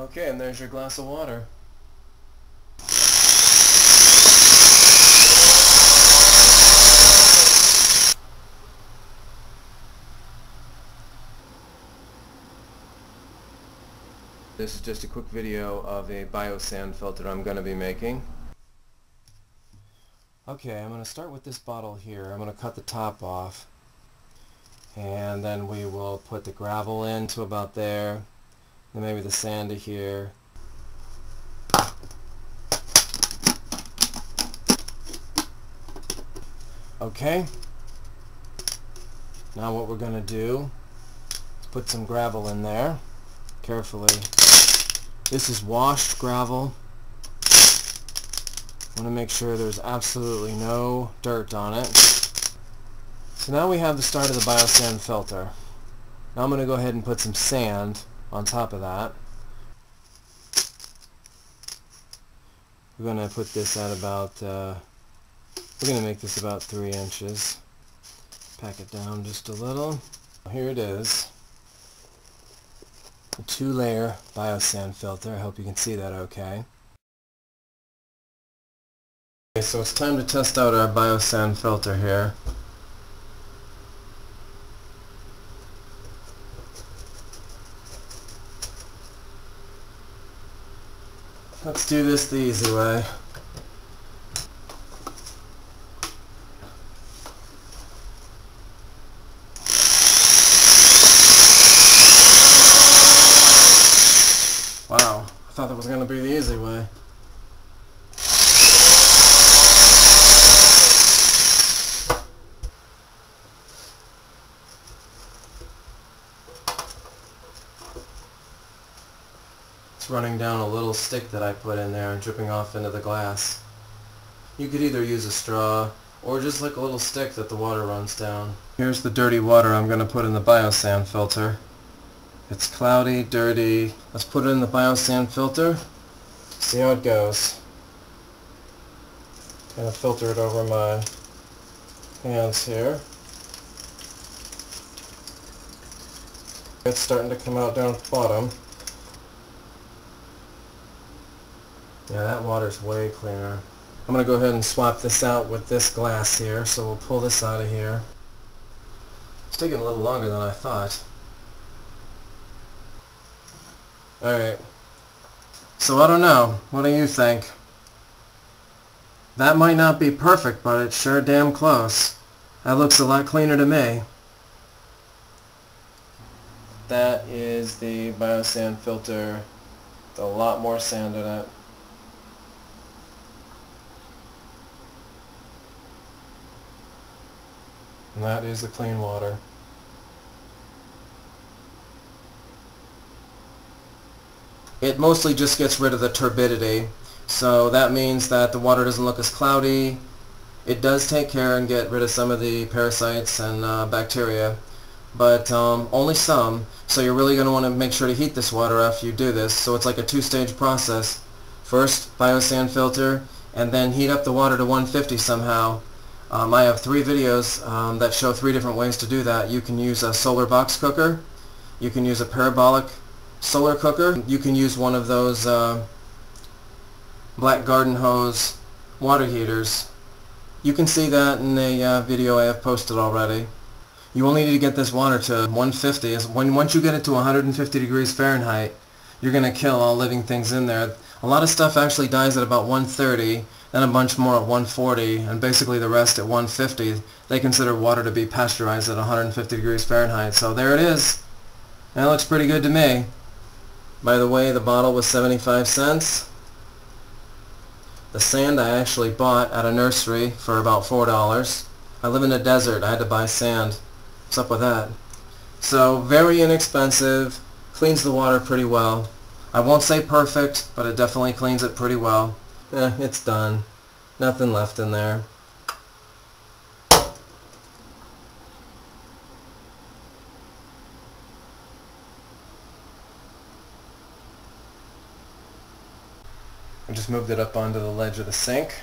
Okay, and there's your glass of water. This is just a quick video of a biosand filter I'm going to be making. Okay, I'm going to start with this bottle here. I'm going to cut the top off. And then we will put the gravel in to about there. Maybe the sand here. Okay. Now what we're going to do is put some gravel in there carefully. This is washed gravel. Want to make sure there's absolutely no dirt on it. So now we have the start of the biosand filter. Now I'm going to go ahead and put some sand on top of that. We're going to put this at about, uh, we're going to make this about 3 inches. Pack it down just a little. Here it is. A two-layer biosand filter. I hope you can see that okay. Okay, so it's time to test out our biosand filter here. Let's do this the easy way. Wow, I thought that was going to be the easy way. Running down a little stick that I put in there and dripping off into the glass. You could either use a straw or just like a little stick that the water runs down. Here's the dirty water I'm going to put in the biosand filter. It's cloudy, dirty. Let's put it in the biosand filter. See how it goes. Kind of filter it over my hands here. It's starting to come out down at the bottom. Yeah, that water's way cleaner. I'm going to go ahead and swap this out with this glass here, so we'll pull this out of here. It's taking a little longer than I thought. Alright. So I don't know. What do you think? That might not be perfect, but it's sure damn close. That looks a lot cleaner to me. That is the biosand filter. With a lot more sand in it. And that is the clean water. It mostly just gets rid of the turbidity. So that means that the water doesn't look as cloudy. It does take care and get rid of some of the parasites and uh, bacteria, but um, only some. So you're really going to want to make sure to heat this water after you do this. So it's like a two-stage process. First, biosand filter, and then heat up the water to 150 somehow. Um, I have three videos um, that show three different ways to do that. You can use a solar box cooker. You can use a parabolic solar cooker. You can use one of those uh, black garden hose water heaters. You can see that in a uh, video I have posted already. You only need to get this water to 150. When Once you get it to 150 degrees Fahrenheit, you're going to kill all living things in there. A lot of stuff actually dies at about 130, then a bunch more at 140, and basically the rest at 150. They consider water to be pasteurized at 150 degrees Fahrenheit. So there it is. That looks pretty good to me. By the way, the bottle was 75 cents. The sand I actually bought at a nursery for about $4. I live in a desert. I had to buy sand. What's up with that? So very inexpensive. Cleans the water pretty well. I won't say perfect, but it definitely cleans it pretty well. Eh, it's done. Nothing left in there. I just moved it up onto the ledge of the sink.